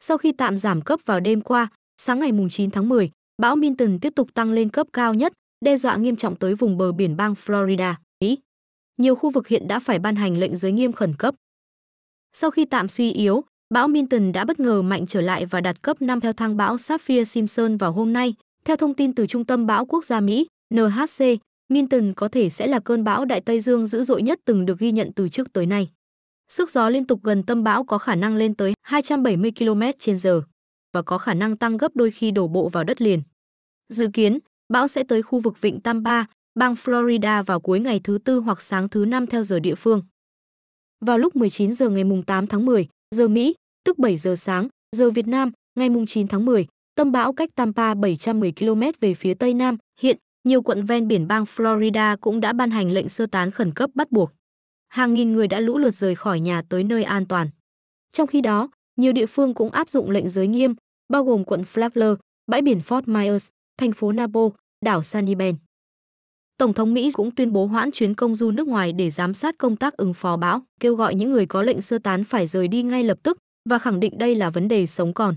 Sau khi tạm giảm cấp vào đêm qua, sáng ngày 9 tháng 10, bão Milton tiếp tục tăng lên cấp cao nhất, đe dọa nghiêm trọng tới vùng bờ biển bang Florida, Mỹ. Nhiều khu vực hiện đã phải ban hành lệnh giới nghiêm khẩn cấp. Sau khi tạm suy yếu, bão Milton đã bất ngờ mạnh trở lại và đạt cấp 5 theo thang bão Saffir-Simpson vào hôm nay. Theo thông tin từ Trung tâm Bão Quốc gia Mỹ, NHC, Milton có thể sẽ là cơn bão Đại Tây Dương dữ dội nhất từng được ghi nhận từ trước tới nay. Sức gió liên tục gần tâm bão có khả năng lên tới 270 km/h và có khả năng tăng gấp đôi khi đổ bộ vào đất liền. Dự kiến, bão sẽ tới khu vực vịnh Tampa, bang Florida vào cuối ngày thứ tư hoặc sáng thứ năm theo giờ địa phương. Vào lúc 19 giờ ngày 8 tháng 10, giờ Mỹ, tức 7 giờ sáng, giờ Việt Nam, ngày 9 tháng 10, tâm bão cách Tampa 710 km về phía tây nam. Hiện, nhiều quận ven biển bang Florida cũng đã ban hành lệnh sơ tán khẩn cấp bắt buộc. Hàng nghìn người đã lũ lượt rời khỏi nhà tới nơi an toàn. Trong khi đó, nhiều địa phương cũng áp dụng lệnh giới nghiêm, bao gồm quận Flagler, bãi biển Fort Myers, thành phố Nabo, đảo Sanibel. Tổng thống Mỹ cũng tuyên bố hoãn chuyến công du nước ngoài để giám sát công tác ứng phó bão, kêu gọi những người có lệnh sơ tán phải rời đi ngay lập tức và khẳng định đây là vấn đề sống còn.